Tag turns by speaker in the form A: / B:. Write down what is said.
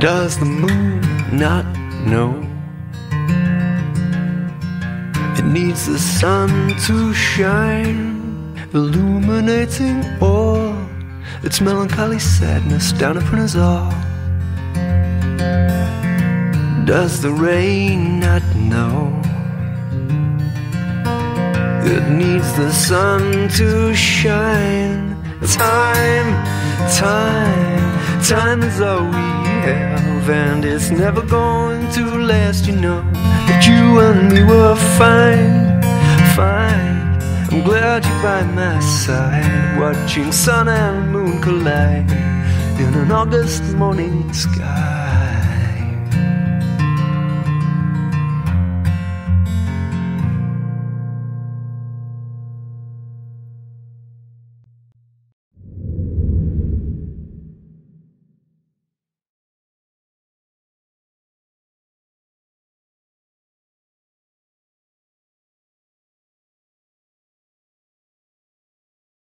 A: Does the moon not know? It needs the sun to shine, illuminating all its melancholy sadness down upon us all. Does the rain not know? It needs the sun to shine. Time, time, time is all we have, and it's never going to last, you know. But you and me were fine, fine. I'm glad you're by my side, watching sun and moon collide in an August morning sky.